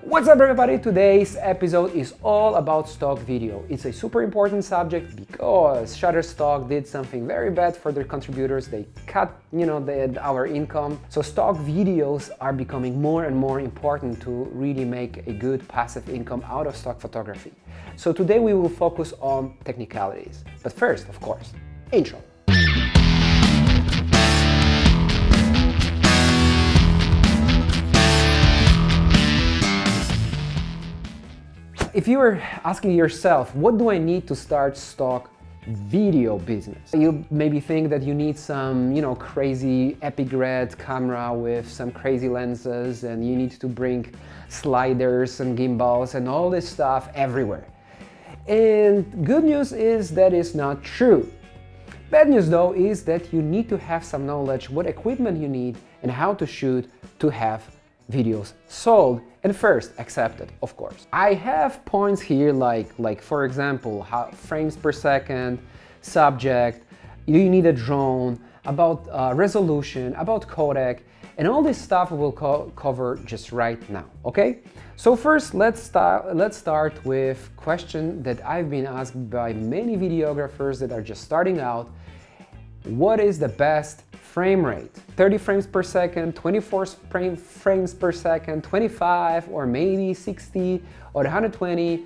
What's up everybody? Today's episode is all about stock video. It's a super important subject because Shutterstock did something very bad for their contributors. They cut, you know, the, our income. So stock videos are becoming more and more important to really make a good passive income out of stock photography. So today we will focus on technicalities. But first, of course, intro. If you are asking yourself, what do I need to start stock video business? You maybe think that you need some, you know, crazy epic red camera with some crazy lenses and you need to bring sliders and gimbals and all this stuff everywhere. And good news is that is not true. Bad news though is that you need to have some knowledge what equipment you need and how to shoot to have videos sold and first accepted, of course. I have points here like, like for example, how frames per second, subject, you need a drone, about uh, resolution, about codec, and all this stuff we will co cover just right now, okay? So first, let's start, let's start with question that I've been asked by many videographers that are just starting out. What is the best frame rate. 30 frames per second, 24 frame, frames per second, 25 or maybe 60 or 120,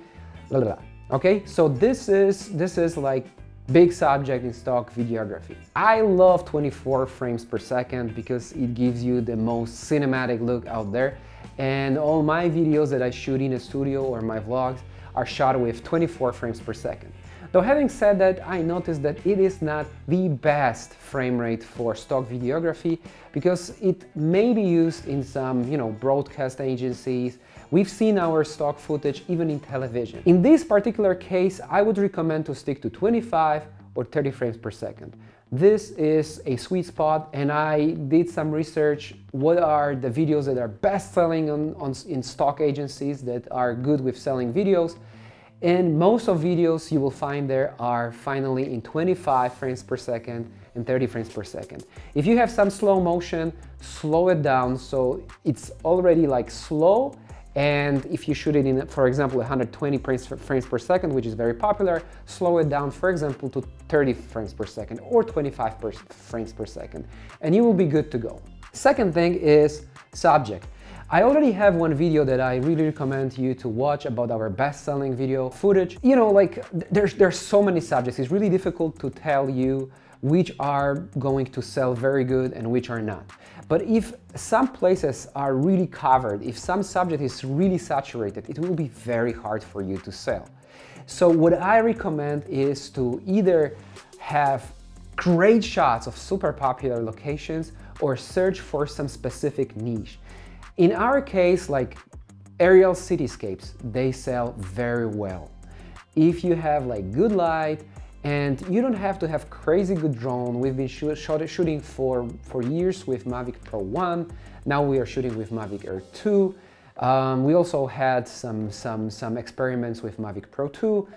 blah, blah, blah. Okay, so this is, this is like big subject in stock videography. I love 24 frames per second because it gives you the most cinematic look out there. And all my videos that I shoot in a studio or my vlogs are shot with 24 frames per second. Though having said that, I noticed that it is not the best frame rate for stock videography because it may be used in some, you know, broadcast agencies. We've seen our stock footage even in television. In this particular case, I would recommend to stick to 25 or 30 frames per second. This is a sweet spot and I did some research what are the videos that are best selling on, on, in stock agencies that are good with selling videos and most of videos you will find there are finally in 25 frames per second and 30 frames per second. If you have some slow motion, slow it down so it's already like slow and if you shoot it in, for example, 120 frames, per second, which is very popular, slow it down, for example, to 30 frames per second or 25 per frames per second, and you will be good to go. Second thing is subject. I already have one video that I really recommend you to watch about our best-selling video footage. You know, like there's, there's so many subjects. It's really difficult to tell you which are going to sell very good and which are not. But if some places are really covered, if some subject is really saturated, it will be very hard for you to sell. So what I recommend is to either have great shots of super popular locations or search for some specific niche. In our case, like aerial cityscapes, they sell very well. If you have like good light and you don't have to have crazy good drone, we've been shoot, shooting for, for years with Mavic Pro 1, now we are shooting with Mavic Air 2. Um, we also had some, some, some experiments with Mavic Pro 2.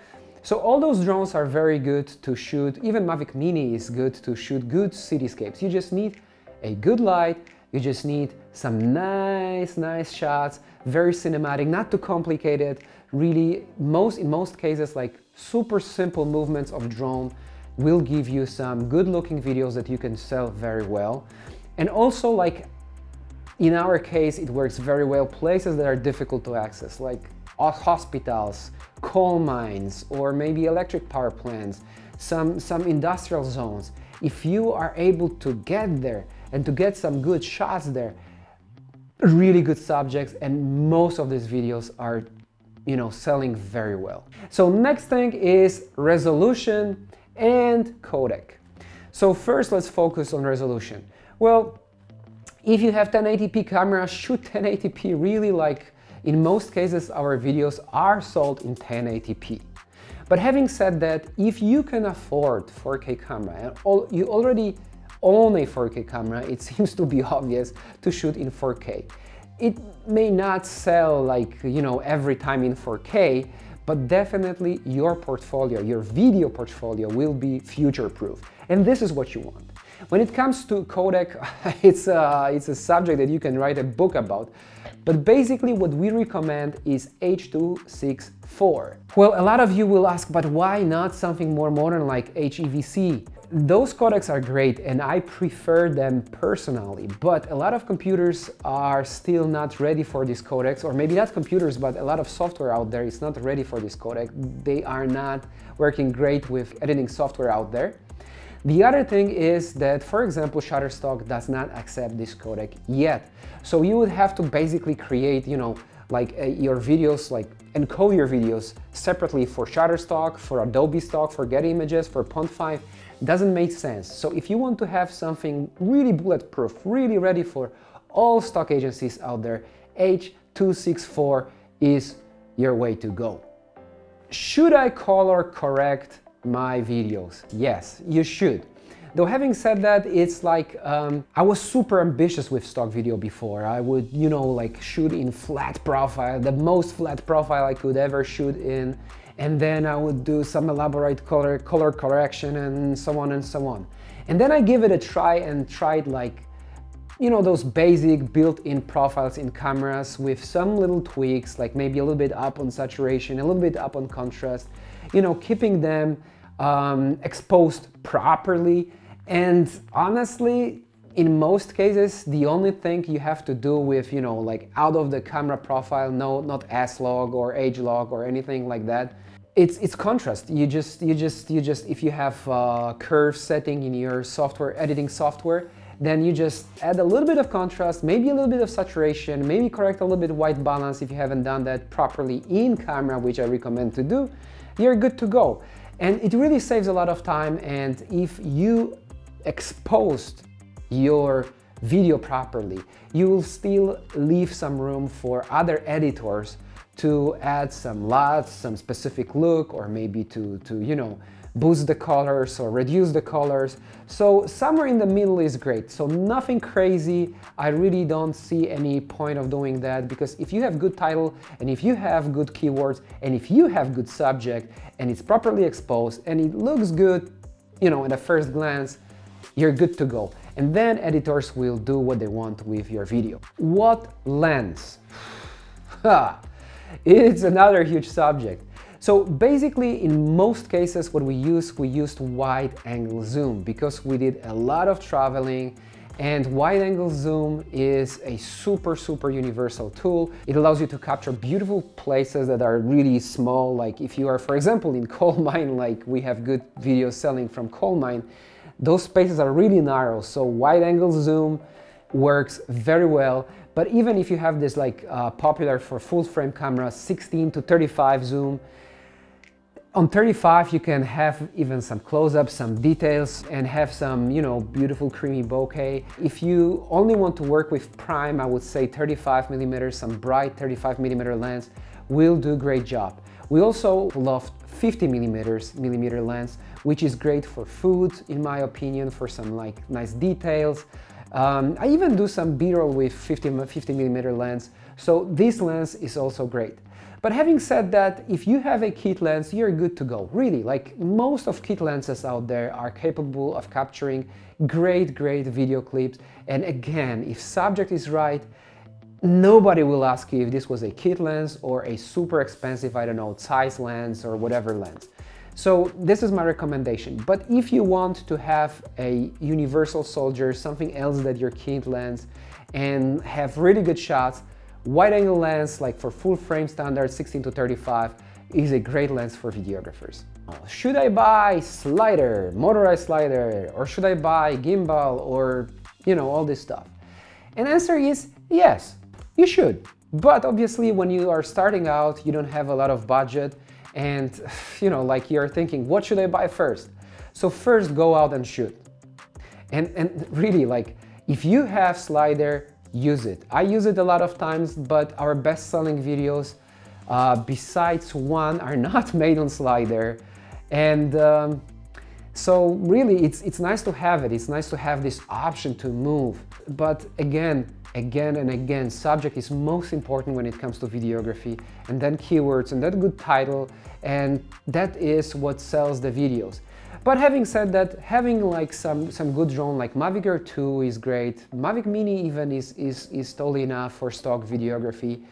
So all those drones are very good to shoot, even Mavic Mini is good to shoot good cityscapes. You just need a good light you just need some nice, nice shots, very cinematic, not too complicated. Really, most in most cases, like super simple movements of drone will give you some good looking videos that you can sell very well. And also like in our case, it works very well places that are difficult to access, like hospitals, coal mines, or maybe electric power plants, some, some industrial zones. If you are able to get there, and to get some good shots there, really good subjects and most of these videos are you know selling very well. So next thing is resolution and codec. So first let's focus on resolution. Well, if you have 1080p camera, shoot 1080p really like in most cases our videos are sold in 1080p. But having said that, if you can afford 4K camera and you already own a 4K camera, it seems to be obvious to shoot in 4K. It may not sell like, you know, every time in 4K, but definitely your portfolio, your video portfolio will be future-proof. And this is what you want. When it comes to codec, it's a, it's a subject that you can write a book about But basically what we recommend is H.264. Well, a lot of you will ask, but why not something more modern like HEVC? Those codecs are great and I prefer them personally, but a lot of computers are still not ready for these codecs, or maybe not computers, but a lot of software out there is not ready for this codec. They are not working great with editing software out there. The other thing is that, for example, Shutterstock does not accept this codec yet. So you would have to basically create, you know, like uh, your videos, like encode your videos separately for Shutterstock, for Adobe Stock, for Getty Images, for Pond5. Doesn't make sense. So if you want to have something really bulletproof, really ready for all stock agencies out there, H264 is your way to go. Should I color correct my videos. Yes, you should. Though having said that, it's like um, I was super ambitious with stock video before. I would, you know, like shoot in flat profile, the most flat profile I could ever shoot in, and then I would do some elaborate color, color correction and so on and so on. And then I give it a try and tried like, you know, those basic built-in profiles in cameras with some little tweaks, like maybe a little bit up on saturation, a little bit up on contrast, you know, keeping them um, exposed properly. And honestly, in most cases, the only thing you have to do with, you know, like out of the camera profile, no, not S-log or H-log or anything like that, it's, it's contrast. You just, you just, you just, if you have a curve setting in your software, editing software, then you just add a little bit of contrast, maybe a little bit of saturation, maybe correct a little bit white balance if you haven't done that properly in camera, which I recommend to do, you're good to go. And it really saves a lot of time and if you exposed your video properly, you will still leave some room for other editors to add some LUTs, some specific look, or maybe to, to you know, boost the colors or reduce the colors. So somewhere in the middle is great. So nothing crazy. I really don't see any point of doing that because if you have good title and if you have good keywords and if you have good subject and it's properly exposed and it looks good, you know, at a first glance, you're good to go. And then editors will do what they want with your video. What lens? it's another huge subject. So basically, in most cases, what we use, we used wide angle zoom because we did a lot of traveling and wide angle zoom is a super, super universal tool. It allows you to capture beautiful places that are really small. Like if you are, for example, in coal mine, like we have good videos selling from coal mine, those spaces are really narrow. So wide angle zoom works very well. But even if you have this like uh, popular for full frame cameras, 16 to 35 zoom, on 35 you can have even some close-ups, some details and have some, you know, beautiful creamy bokeh. If you only want to work with prime, I would say 35 millimeters, some bright 35 millimeter lens will do great job. We also love 50 millimeters millimeter lens, which is great for food, in my opinion, for some like nice details. Um, I even do some B-roll with 50, 50 millimeter lens, so this lens is also great. But having said that, if you have a kit lens, you're good to go. Really, like most of kit lenses out there are capable of capturing great, great video clips. And again, if subject is right, nobody will ask you if this was a kit lens or a super expensive, I don't know, Zeiss lens or whatever lens. So this is my recommendation. But if you want to have a universal soldier, something else that your kit lens and have really good shots, Wide angle lens, like for full frame standard 16 to 35, is a great lens for videographers. Uh, should I buy slider, motorized slider, or should I buy gimbal or, you know, all this stuff? And answer is yes, you should. But obviously when you are starting out, you don't have a lot of budget and, you know, like you're thinking, what should I buy first? So first go out and shoot. And, and really like, if you have slider, use it. I use it a lot of times, but our best-selling videos, uh, besides one, are not made on Slider. And um, so really, it's, it's nice to have it. It's nice to have this option to move. But again, again and again, subject is most important when it comes to videography. And then keywords, and then good title, and that is what sells the videos. But having said that, having like some, some good drone like Mavic Air 2 is great. Mavic Mini even is, is, is totally enough for stock videography.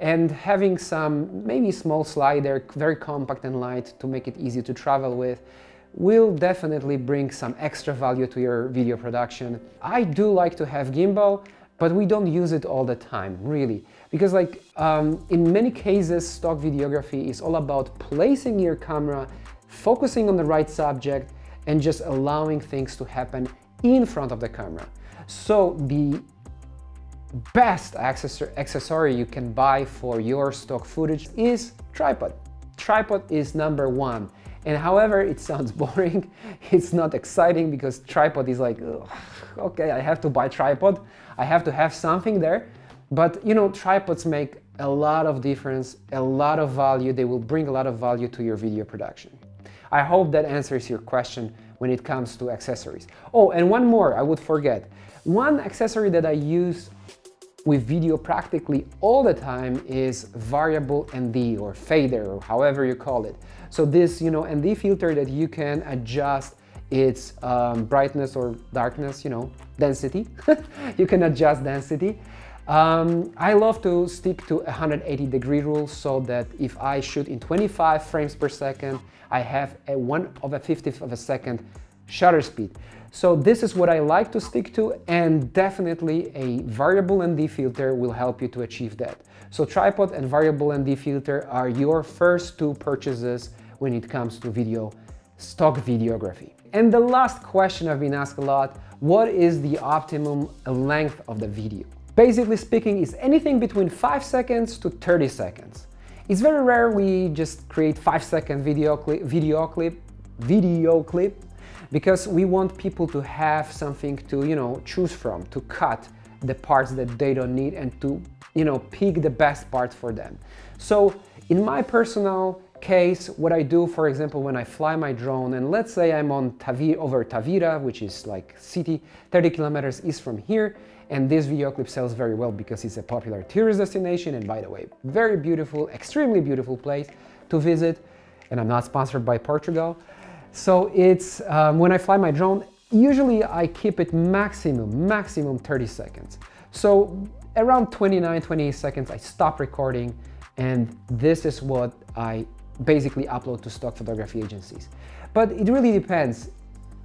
And having some maybe small slider, very compact and light to make it easy to travel with will definitely bring some extra value to your video production. I do like to have gimbal, but we don't use it all the time, really. Because like um, in many cases, stock videography is all about placing your camera, focusing on the right subject, and just allowing things to happen in front of the camera. So the best accessory you can buy for your stock footage is tripod. Tripod is number one. And however it sounds boring, it's not exciting because tripod is like, okay, I have to buy tripod. I have to have something there. But you know, tripods make a lot of difference, a lot of value. They will bring a lot of value to your video production. I hope that answers your question when it comes to accessories. Oh, and one more I would forget. One accessory that I use with video practically all the time is variable ND or fader or however you call it. So this, you know, ND filter that you can adjust its um, brightness or darkness, you know, density. you can adjust density. Um, I love to stick to 180 degree rule so that if I shoot in 25 frames per second, I have a one of a 50th of a second shutter speed. So this is what I like to stick to and definitely a variable ND filter will help you to achieve that. So tripod and variable ND filter are your first two purchases when it comes to video, stock videography. And the last question I've been asked a lot, what is the optimum length of the video? Basically speaking, is anything between 5 seconds to 30 seconds. It's very rare we just create 5 second video clip, video clip, video clip because we want people to have something to, you know, choose from, to cut the parts that they don't need and to, you know, pick the best part for them. So in my personal case, what I do, for example, when I fly my drone, and let's say I'm on Tavira, over Tavira, which is like city 30 kilometers east from here, and this video clip sells very well because it's a popular tourist destination, and by the way, very beautiful, extremely beautiful place to visit, and I'm not sponsored by Portugal. So it's, um, when I fly my drone, usually I keep it maximum, maximum 30 seconds. So around 29, 28 seconds, I stop recording and this is what I basically upload to stock photography agencies. But it really depends.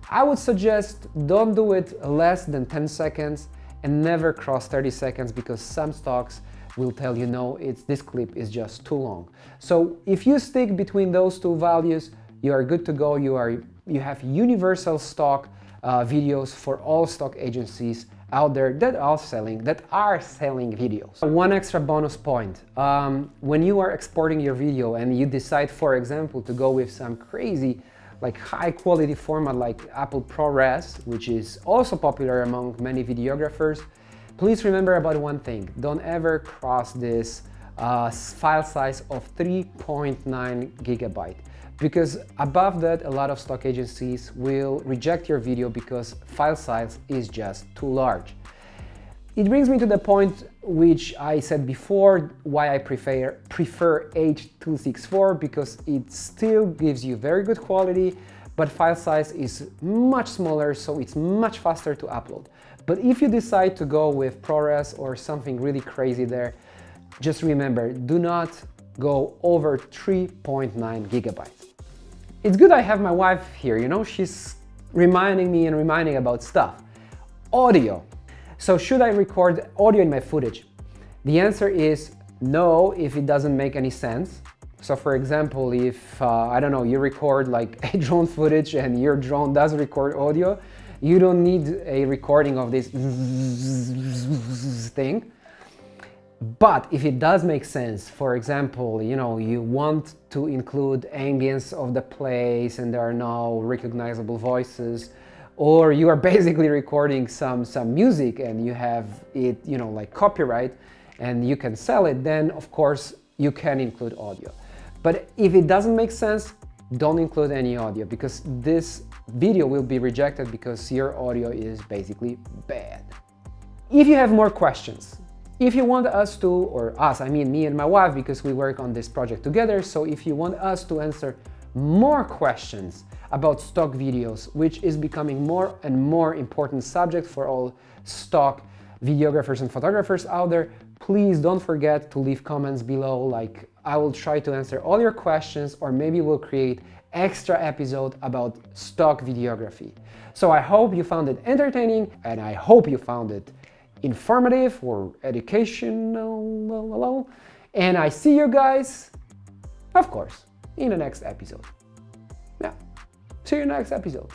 I would suggest don't do it less than 10 seconds and never cross 30 seconds because some stocks will tell you no, it's, this clip is just too long. So if you stick between those two values, you are good to go. You, are, you have universal stock uh, videos for all stock agencies out there that are selling that are selling videos. One extra bonus point: um, when you are exporting your video and you decide, for example, to go with some crazy, like high quality format like Apple ProRes, which is also popular among many videographers, please remember about one thing: don't ever cross this uh, file size of 3.9 gigabyte because above that a lot of stock agencies will reject your video because file size is just too large. It brings me to the point which I said before why I prefer, prefer H.264 because it still gives you very good quality but file size is much smaller so it's much faster to upload. But if you decide to go with ProRes or something really crazy there, just remember, do not go over 3.9 gigabytes. It's good I have my wife here, you know, she's reminding me and reminding about stuff. Audio. So should I record audio in my footage? The answer is no if it doesn't make any sense. So for example, if, uh, I don't know, you record like a drone footage and your drone does record audio, you don't need a recording of this thing. But if it does make sense, for example, you know, you want to include ambience of the place and there are no recognizable voices, or you are basically recording some, some music and you have it, you know, like copyright and you can sell it, then of course you can include audio. But if it doesn't make sense, don't include any audio because this video will be rejected because your audio is basically bad. If you have more questions, if you want us to, or us, I mean me and my wife, because we work on this project together, so if you want us to answer more questions about stock videos, which is becoming more and more important subject for all stock videographers and photographers out there, please don't forget to leave comments below. Like I will try to answer all your questions or maybe we'll create extra episode about stock videography. So I hope you found it entertaining and I hope you found it informative or educational. And I see you guys, of course, in the next episode. Yeah, see you next episode.